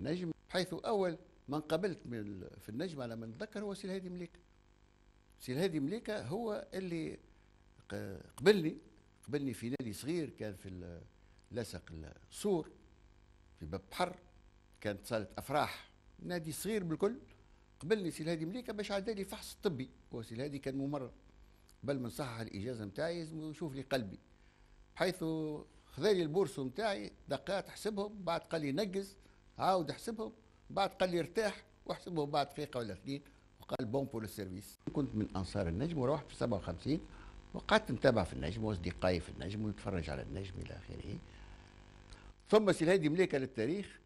النجم حيث أول من قبلت من في النجم على ما نتذكر هو سي الهادي مليكة. سي الهادي مليكة هو اللي قبلني قبلني في نادي صغير كان في لسق الصور في باب بحر كانت صالة أفراح نادي صغير بالكل قبلني سي الهادي مليكة باش عدالي فحص طبي. هو سي الهادي كان ممرض قبل ما نصحح الإجازة نتاعي يشوف لي قلبي. بحيث خذالي البورصة نتاعي دقات حسبهم بعد قال لي نقز عاود حسبهم بعد قال لي ارتاح واحسبهم بعد دقيقة ولا اثنين وقال bon pour ال service كنت من أنصار النجم وروحت في 57 وقعدت نتابع في النجم وأصدقائي في النجم ونتفرج على النجم إلى آخره. ثم سي الهادي مليكة للتاريخ.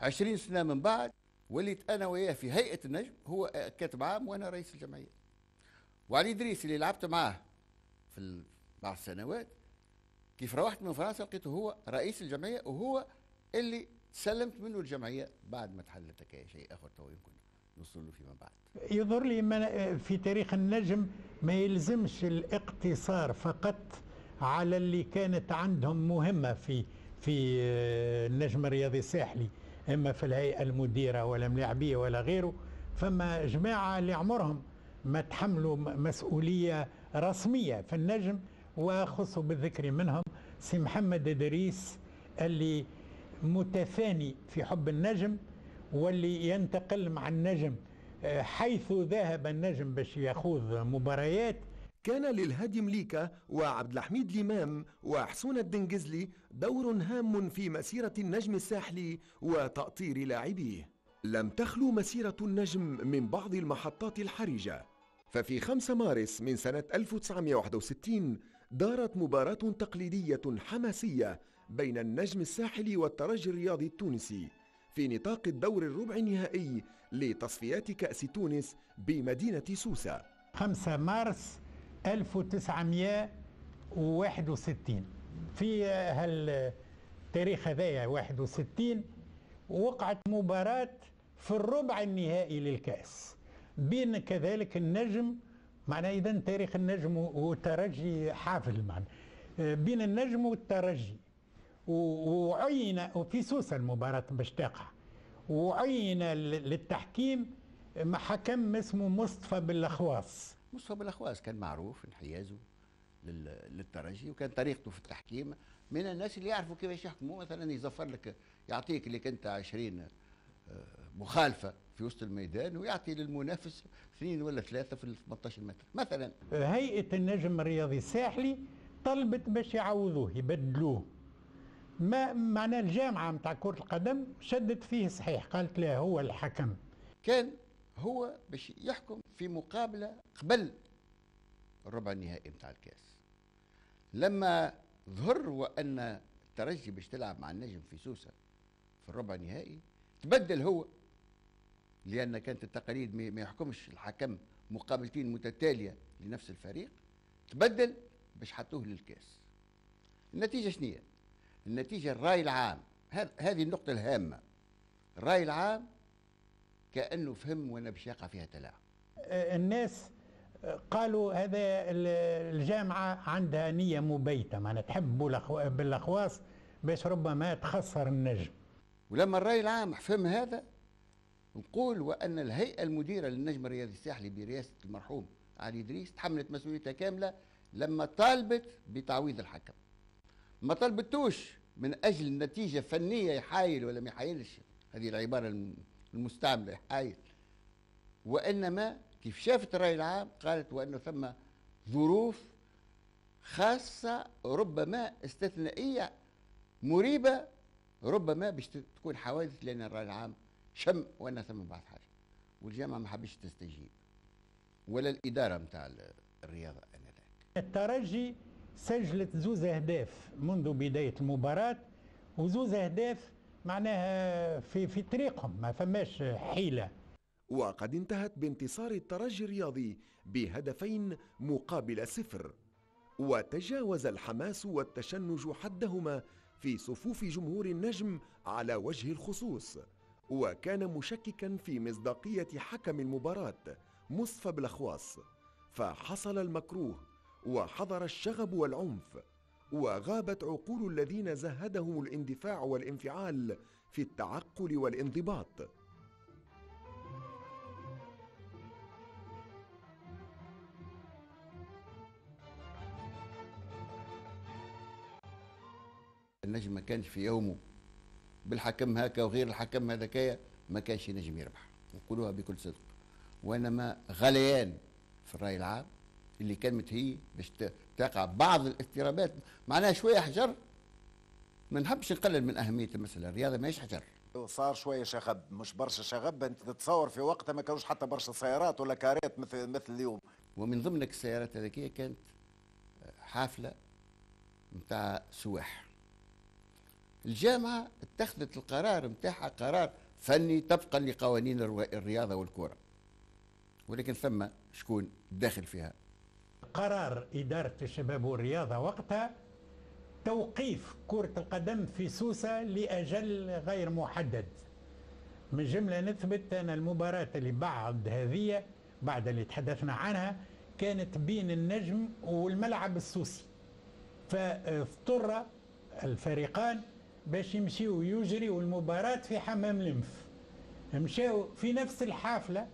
20 سنة من بعد وليت أنا وياه في هيئة النجم هو كاتب عام وأنا رئيس الجمعية. وعلي إدريس اللي لعبت معاه في بعض السنوات كيف روحت من فرنسا لقيته هو رئيس الجمعية وهو اللي سلمت منه الجمعية بعد ما تحلت شيء آخر تو يمكن نوصل له فيما بعد. يظهر لي في تاريخ النجم ما يلزمش الاقتصار فقط على اللي كانت عندهم مهمة في في آه، النجم الرياضي الساحلي إما في الهيئة المديرة ولا الملاعبيه ولا غيره. فما جماعة اللي عمرهم ما تحملوا مسؤولية رسمية في النجم وخصوا بالذكر منهم سي محمد إدريس اللي متفاني في حب النجم واللي ينتقل مع النجم آه، حيث ذهب النجم باش يخوض مباريات. كان للهادي مليكة وعبد الحميد الإمام وحسون الدنجزلي دور هام في مسيرة النجم الساحلي وتأطير لاعبيه. لم تخلو مسيرة النجم من بعض المحطات الحرجة. ففي 5 مارس من سنة 1961 دارت مباراة تقليدية حماسية بين النجم الساحلي والترجي الرياضي التونسي في نطاق الدور الربع النهائي لتصفيات كأس تونس بمدينة سوسة. 5 مارس 1961 في هالتاريخ هذايا 61 وقعت مباراة في الربع النهائي للكأس. بين كذلك النجم معناه إذا تاريخ النجم والترجي حافل معنا. بين النجم والترجي وعين وفي سوسة المباراة باش تقع وعين للتحكيم حكم اسمه مصطفى بالأخواص. مصطفى بالأخواص كان معروف انحيازه للترجي وكان طريقته في التحكيم من الناس اللي يعرفوا كيفاش يحكموا. مثلا يزفر لك يعطيك اللي كنت 20 آه، مخالفة في وسط الميدان ويعطي للمنافس اثنين ولا ثلاثة في ال 18 متر. مثلا. هيئة النجم الرياضي الساحلي طلبت باش يعوضوه يبدلوه. ما معنى الجامعة نتاع كرة القدم شدت فيه صحيح قالت لا هو الحكم. كان هو باش يحكم في مقابلة قبل الربع النهائي نتاع الكاس. لما ظهر وأن الترجي باش تلعب مع النجم في سوسة في الربع النهائي تبدل هو لأن كانت التقاليد ما يحكمش الحكم مقابلتين متتالية لنفس الفريق تبدل باش حطوه للكاس. النتيجة شنية؟ النتيجة الرأي العام. هذه النقطة الهامة. الرأي العام كأنه فهم وأنا باش يقع فيها تلاعب. الناس قالوا هذا الجامعة عندها نية مبيتة معناها تحب بالأخواص باش ربما تخسر النجم. ولما الرأي العام فهم هذا نقول وأن الهيئة المديرة للنجم الرياضي الساحلي برئاسة المرحوم علي إدريس تحملت مسؤوليتها كاملة لما طالبت بتعويض الحكم. ما طلبتوش من أجل نتيجه فنيه يحايل ولا ما يحايلش؟ هذه العبارة المستعملة يحايل. وإنما كيف شافت الرأي العام قالت وأنه ثم ظروف خاصة ربما استثنائية مريبة ربما باش تكون حوادث لأن الرأي العام شم وان ثم بعض حاجة. والجامعة ما حبش تستجيب. ولا الإدارة نتاع الرياضة آنذاك. الترجي سجلت زوز أهداف منذ بداية المباراة وزوز أهداف معناها في في طريقهم ما فماش حيلة. وقد انتهت بانتصار الترجي الرياضي بهدفين مقابل صفر. وتجاوز الحماس والتشنج حدهما في صفوف جمهور النجم على وجه الخصوص. وكان مشككا في مصداقية حكم المباراة مصطفى بلخواص. فحصل المكروه وحضر الشغب والعنف وغابت عقول الذين زهدهم الاندفاع والانفعال في التعقل والانضباط. النجم ما كانش في يومه بالحكم هكا وغير الحكم هذاكايا ما كانش ينجم يربح نقولوها بكل صدق. وإنما غليان في الرأي العام اللي كان متهي باش تقع بعض الاضطرابات. معناها شوية حجر ما نحبش نقلل من أهمية المسألة الرياضة ماهيش حجر. صار شوية شغب مش برشا شغب أنت تتصور في وقتها ما كانوش حتى برشا سيارات ولا كارات مثل مثل اليوم. ومن ضمنك السيارات هذيك كانت حافلة نتاع سواح. الجامعة اتخذت القرار نتاعها قرار فني طبقا لقوانين الرياضة والكره ولكن ثم شكون داخل فيها؟ قرار إدارة الشباب والرياضة وقتها توقيف كرة القدم في سوسة لأجل غير محدد. من جملة نثبت أن المباراة اللي بعد هذه بعد اللي تحدثنا عنها كانت بين النجم والملعب السوسي. فاضطر الفريقان باش يمشيوا يجريوا المباراة في حمام لنف مشاو في نفس الحافلة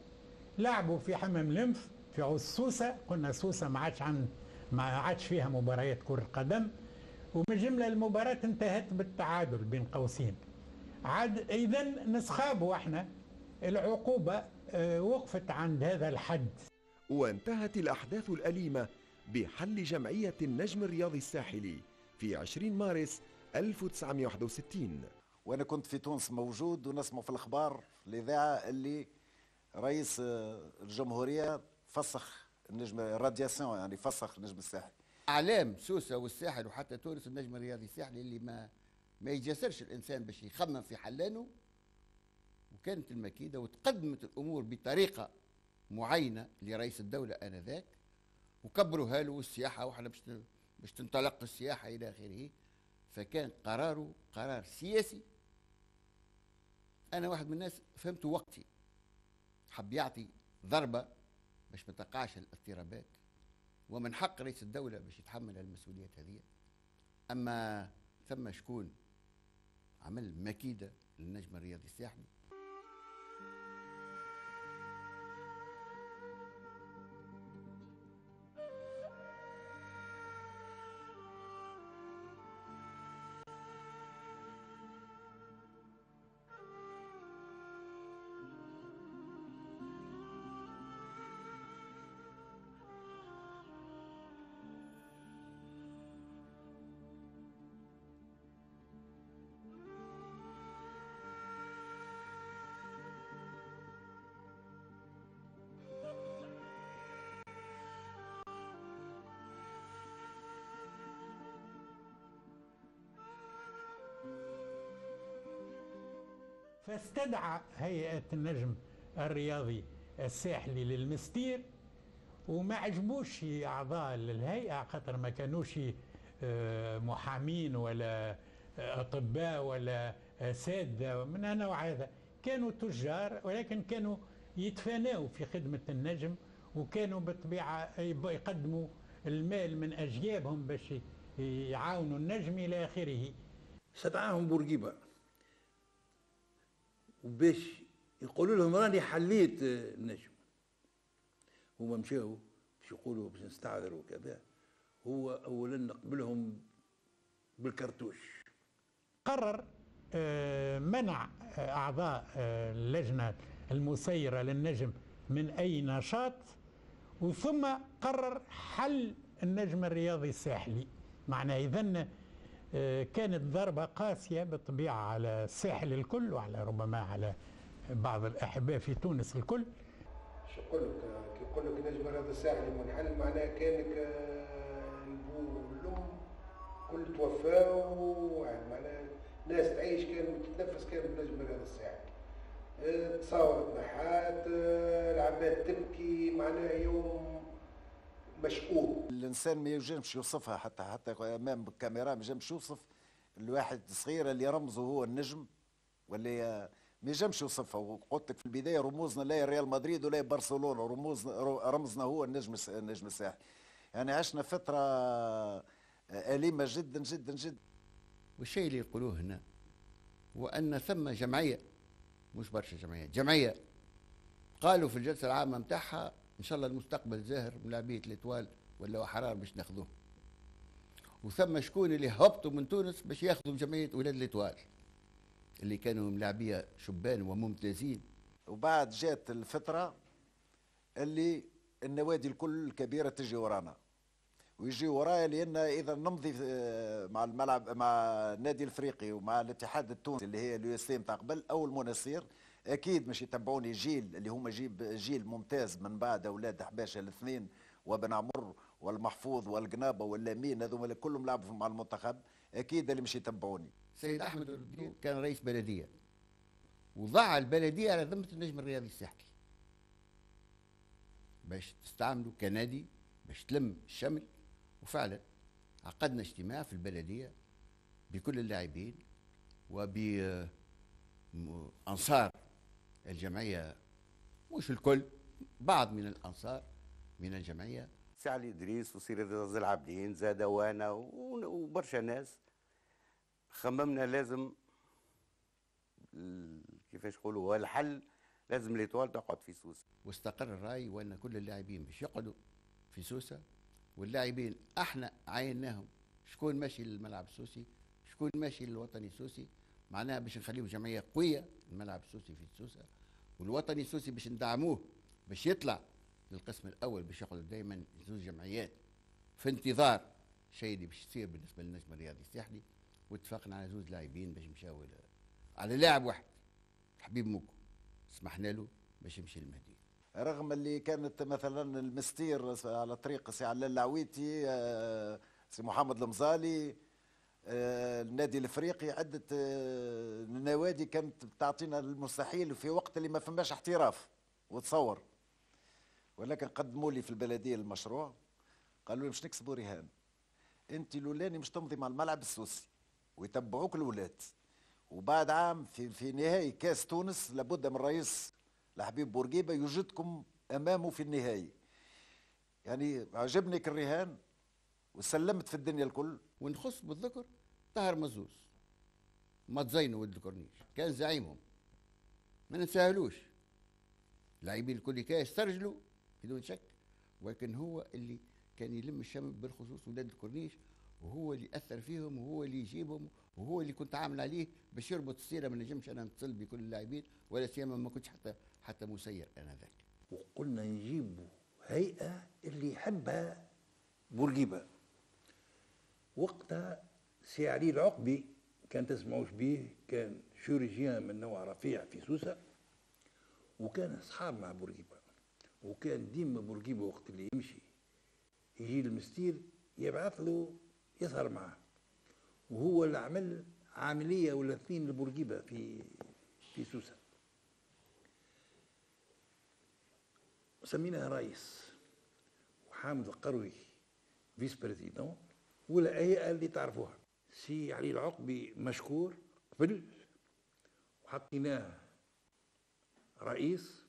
لعبوا في حمام لنف في سوسة قلنا سوسة ما عادش عن ما عادش فيها مباريات كرة قدم. ومن جملة المباراة انتهت بالتعادل بين قوسين. عاد إذا نسخابوا إحنا العقوبة آه وقفت عند هذا الحد. وانتهت الأحداث الأليمة بحل جمعية النجم الرياضي الساحلي في 20 مارس 1961 وأنا كنت في تونس موجود ونسمع في الأخبار الإذاعة اللي رئيس الجمهورية فسخ النجم الرادياسيون يعني فسخ النجم الساحلي. أعلام سوسة والساحل وحتى تونس النجم الرياضي الساحلي اللي ما ما يجسرش الإنسان باش يخمم في حلانه. وكانت المكيدة وتقدمت الأمور بطريقة معينة لرئيس الدولة آنذاك وكبروها له السياحه وإحنا باش باش تنطلق السياحة إلى آخره. فكان قراره قرار سياسي. أنا واحد من الناس فهمت وقتي. حب يعطي ضربة باش ما تقعش الاضطرابات ومن حق رئيس الدولة باش يتحمل المسؤوليات هذه. أما ثم شكون؟ عمل مكيدة للنجم الرياضي الساحلي. فاستدعى هيئة النجم الرياضي الساحلي للمستير وما عجبوش أعضاء الهيئة خاطر ما كانوش محامين ولا أطباء ولا أساتذة من النوع هذا. كانوا تجار ولكن كانوا يتفانوا في خدمة النجم وكانوا بالطبيعة يقدموا المال من أجيابهم باش يعاونوا النجم إلى آخره. استدعاهم بورقيبة. وباش يقولوا لهم راني حليت النجم. هما مشاو باش يقولوا باش نستعذروا وكذا. هو اولا نقبلهم بالكرتوش. قرر منع أعضاء اللجنة المسيرة للنجم من أي نشاط وثم قرر حل النجم الرياضي الساحلي. معناه اذا كانت ضربة قاسية بالطبيعة على الساحل الكل وعلى ربما على بعض الأحباء في تونس الكل. شو يقول لك كي يقول لك نجم هذا الساحلي منحل معناه كانك البو والأم كل يعني معناه ناس تعيش كان تتنفس كان بنجم هذا الساحلي تصاورت نحات العباد تبكي معناه يوم مشؤوم الإنسان ما ينجمش يوصفها حتى حتى أمام الكاميرا ما ينجمش يوصف الواحد الصغير اللي رمزه هو النجم واللي ما ينجمش يوصفها. وقلت لك في البداية رموزنا لا ريال مدريد ولا برشلونة رموزنا رمزنا هو النجم النجم الساحلي. يعني عشنا فترة أليمة جدا جدا جدا. والشيء اللي يقولوه هنا وأن ثم جمعية مش برشا جمعيات جمعية. قالوا في الجلسة العامة متاعها إن شاء الله المستقبل زاهر من لاعبية ال Étoile ولا حرار باش ناخذوه. وثم شكون اللي هبطوا من تونس باش ياخذوا جمعية أولاد ال Étoile اللي كانوا ملاعبية شبان وممتازين. وبعد جات الفترة اللي النوادي الكل الكبيرة تجي ورانا. ويجي ورايا لأن إذا نمضي آه، مع الملعب مع النادي الإفريقي ومع الاتحاد التونسي اللي هي ال US تاع قبل أول مناصير أكيد مش يتبعوني جيل اللي هما جيب جيل ممتاز من بعد أولاد حباشه الاثنين وبن عمر والمحفوظ والقنابة واللامين هذوما كلهم لعبوا مع المنتخب أكيد اللي مش يتبعوني. سيد أحمد الدين كان رئيس بلدية وضع البلدية على ذمة النجم الرياضي الساحلي باش تستعملوا كنادي باش تلم الشمل وفعلا عقدنا اجتماع في البلدية بكل اللاعبين وبأنصار الجمعية مش الكل بعض من الأنصار من الجمعية. سي علي إدريس وسير رضا العابدين زاد وأنا وبرشا ناس. خممنا لازم كيفاش يقولوا الحل لازم ليتوال تقعد في سوسة. واستقر الرأي وأن كل اللاعبين باش يقعدوا في سوسة واللاعبين أحنا عيناهم شكون ماشي للملعب السوسي شكون ماشي للوطني السوسي معناها باش نخليه جمعية قوية. الملعب السوسي في سوسة والوطني السوسي باش ندعموه باش يطلع للقسم الأول باش يقعد دائما زوج جمعيات في انتظار شيء اللي باش يصير بالنسبة للنجم الرياضي الساحلي واتفقنا على زوج لاعبين باش يمشاو على لاعب واحد حبيب موكو. سمحنا له باش يمشي للمهدي. رغم اللي كانت مثلا المستير على طريق سي علال العويتي آه، سي محمد المزالي النادي الإفريقي عدة آه، نوادي كانت تعطينا المستحيل في وقت اللي ما فماش احتراف وتصور. ولكن قدموا لي في البلدية المشروع قالوا لي مش نكسبوا رهان. انت لولاني مش تمضي مع الملعب السوسي ويتبعوك الاولاد وبعد عام في في نهائي كاس تونس لابد من رئيس لحبيب بورقيبة يوجدكم أمامه في النهائي. يعني عجبني الرهان وسلمت في الدنيا الكل. ونخص بالذكر طاهر مزوز. ما تزينوا ولد الكورنيش. كان زعيمهم. ما ننساهلوش. لاعبين الكل كاس استرجلوا بدون شك. ولكن هو اللي كان يلم الشمل بالخصوص ولاد الكورنيش. وهو اللي أثر فيهم. وهو اللي يجيبهم. وهو اللي كنت عامل عليه باش يربط السيرة. ما نجمش أنا نتصل بكل اللاعبين. ولا سيما ما كنتش حتى حتى مسير أنا ذاك وقلنا نجيبوا هيئة اللي يحبها بورقيبة. وقتها سي علي العقبي كان تسمعوش به كان شوريجيان من نوع رفيع في سوسة وكان أصحاب مع بورقيبة وكان ديما بورقيبة وقت اللي يمشي يجي المستير يبعث له يسهر معه وهو اللي عمل عملية ولا اثنين لبورقيبة في في سوسة. سميناها رئيس وحامد القروي vice-président والهيئة اللي تعرفوها. سي علي العقبي مشكور قبل وحطيناه رئيس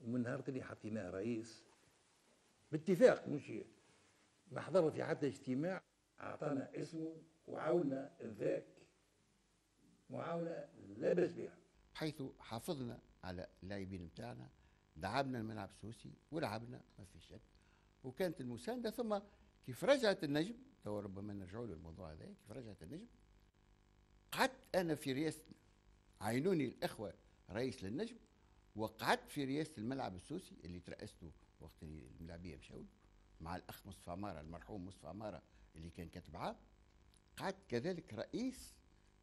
ومن نهار اللي حطيناه رئيس. باتفاق مش ما حضر في حتى اجتماع أعطانا اسمه وعاونا ذاك معاونه لا باس بها. حيث حافظنا على اللاعبين نتاعنا لعبنا الملعب السوسي ولعبنا ما في شك وكانت المساندة ثم كيف رجعت النجم؟ تو ربما نرجعوا للموضوع هذا كيف رجعت النجم؟ قعدت أنا في رئاسة عينوني الإخوة رئيس للنجم وقعدت في رئاسة الملعب السوسي اللي ترأسته وقت الملاعبية مشاو مع الأخ مصطفى عماره المرحوم مصطفى عماره اللي كان كاتب عام. قعدت كذلك رئيس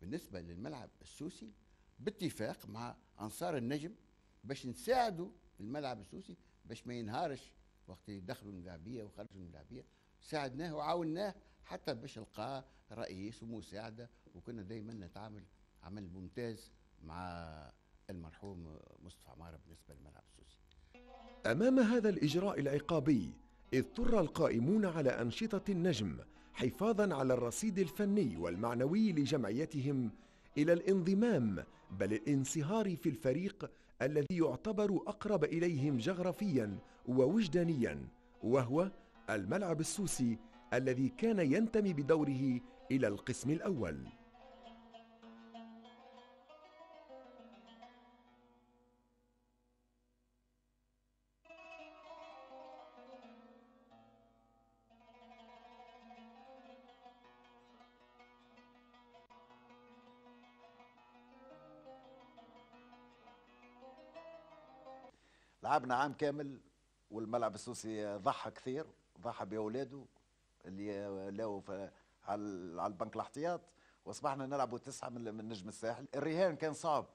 بالنسبة للملعب السوسي باتفاق مع أنصار النجم باش نساعدوا الملعب السوسي باش ما ينهارش وقت يدخلوا الملاعبية وخرجوا الملاعبية. ساعدناه وعاوناه حتى باش نلقى رئيس ومساعدة وكنا دائما نتعامل عمل ممتاز مع المرحوم مصطفى عمارة بالنسبة للملعب السوسي. أمام هذا الإجراء العقابي اضطر القائمون على أنشطة النجم حفاظا على الرصيد الفني والمعنوي لجمعيتهم إلى الانضمام بل الانصهار في الفريق الذي يعتبر أقرب إليهم جغرافيا ووجدانيا وهو الملعب السوسي الذي كان ينتمي بدوره إلى القسم الأول. لعبنا عام كامل والملعب السوسي ضحى كثير. ضحى بأولاده اللي لاو على البنك الاحتياط وأصبحنا نلعبوا تسعة من نجم الساحل. الرهان كان صعب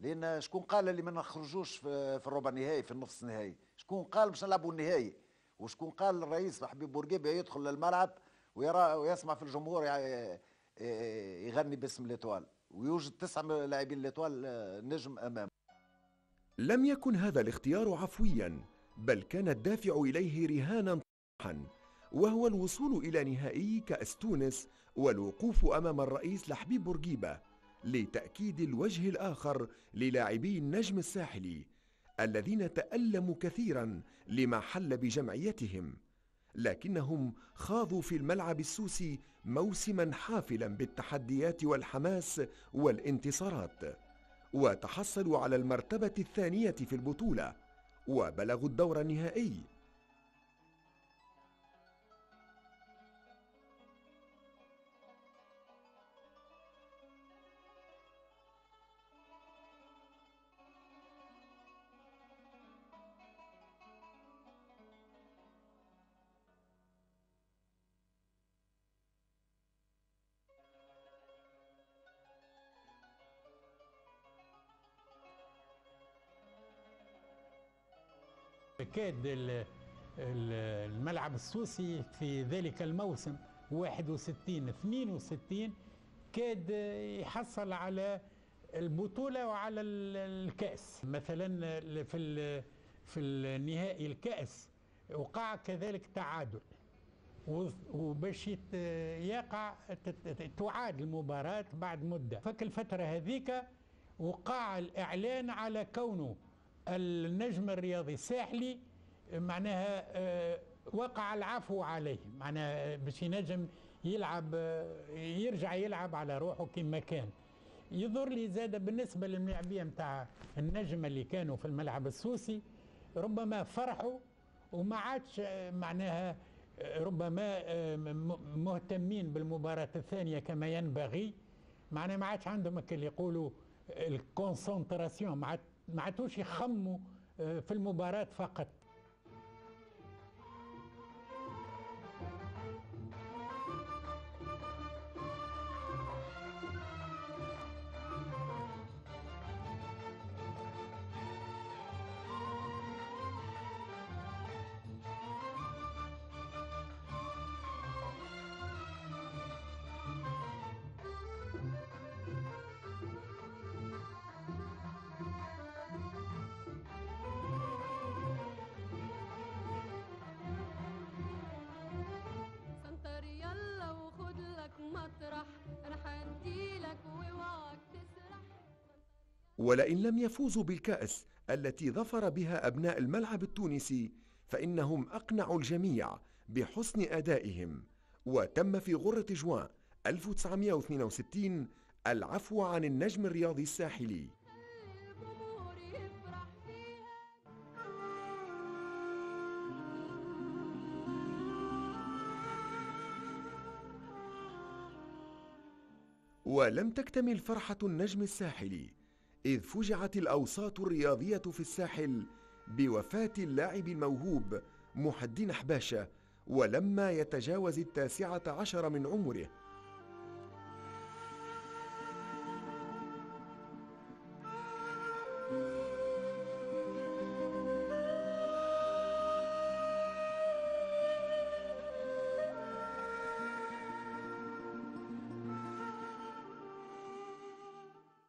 لأن شكون قال اللي ما نخرجوش في, الربع نهائي في النصف النهائي؟ شكون قال باش نلعبوا النهائي؟ وشكون قال الرئيس حبيب بورقيبة يدخل للملعب ويرى ويسمع في الجمهور يغني باسم ليتوال ويوجد تسعة من لاعبين ليتوال آه، نجم أمام. لم يكن هذا الاختيار عفويا بل كان الدافع إليه رهانا وهو الوصول إلى نهائي كاس تونس والوقوف أمام الرئيس لحبيب بورقيبة لتأكيد الوجه الآخر للاعبي النجم الساحلي الذين تألموا كثيرا لما حل بجمعيتهم لكنهم خاضوا في الملعب السوسي موسما حافلا بالتحديات والحماس والانتصارات وتحصلوا على المرتبة الثانية في البطولة وبلغوا الدور النهائي. كاد ال- ال- الملعب السوسي في ذلك الموسم 61 62 كاد يحصل على البطولة وعلى ال- الكأس. مثلا في في النهائي الكأس وقع كذلك تعادل وباش يقع تعاد المباراة بعد مدة. فك الفترة هذيك وقع الإعلان على كونه النجم الرياضي الساحلي معناها آه، وقع العفو عليه. معناها باش ينجم يلعب آه، يرجع يلعب على روحه كما كان. يظهر لي زاد بالنسبة للملاعبية متاع النجم اللي كانوا في الملعب السوسي ربما فرحوا وما عادش آه، معناها آه، ربما آه، مهتمين بالمباراة الثانية كما ينبغي. معناها ما عادش عندهم اللي يقولوا الكونسنتراسيون ما عاد- ما عادوش يخموا آه، في المباراة فقط. ولئن لم يفوزوا بالكأس التي ظفر بها أبناء الملعب التونسي فإنهم أقنعوا الجميع بحسن أدائهم. وتم في غرة جوان 1962 العفو عن النجم الرياضي الساحلي. ولم تكتمل فرحة النجم الساحلي. إذ فجعت الأوساط الرياضية في الساحل بوفاة اللاعب الموهوب محى الدين حباشة ولما يتجاوز التاسعة عشر من عمره.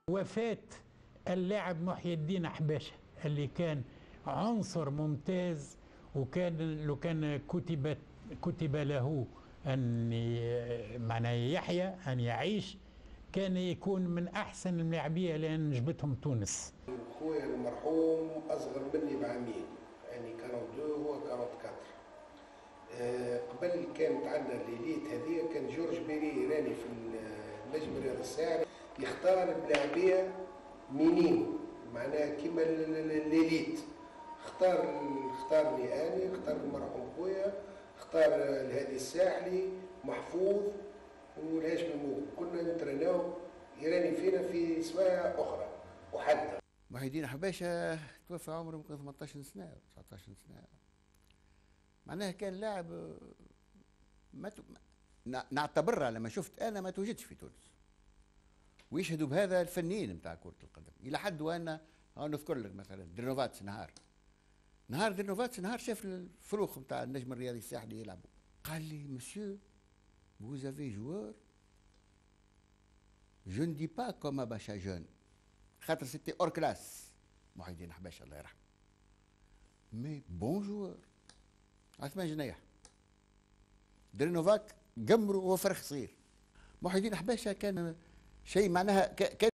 وفاة اللاعب محي الدين حباشة اللي كان عنصر ممتاز وكان لو كان كتبت كتب له أن ي- معناه يحيا أن يعيش كان يكون من أحسن اللاعبية اللي أنجبتهم تونس. خويا المرحوم أصغر مني بعامين يعني كانوا deux هو كانوا quatre. آه، قبل كانت عندنا l'élite هذه كان جورج بيري راني في النجم الرياضي الساحلي يختار بلاعبيه مينين معناها كيما الليليت اختار اختارني اني اختار المرحوم خويا اختار الهادي الساحلي محفوظ والهاشمي موك كنا نترناو يراني فينا في سوايع أخرى وحتى. محي الدين حباشة توفى عمره يمكن 18 سنة أو 19 سنة. معناها كان لاعب ما ت... نع- نعتبرها لما شفت أنا ما توجدش في تونس. ويشهدوا بهذا الفنيين نتاع كرة القدم. إلى حد وأنا أنا نذكر لك مثلا درنوفاتس نهار نهار درنوفاتس نهار شاف الفروخ نتاع النجم الرياضي الساحلي يلعبوا. قال لي مسيو vous avez joueur? Je ne dis Abacha jeune. خاطر سيتي اور كلاس محي الدين حباش الله يرحمه. mais bon joueur عثمان جنايح درنوفاتس قمرو وفرخ صغير. محي الدين حباشه كان شيء معناها كان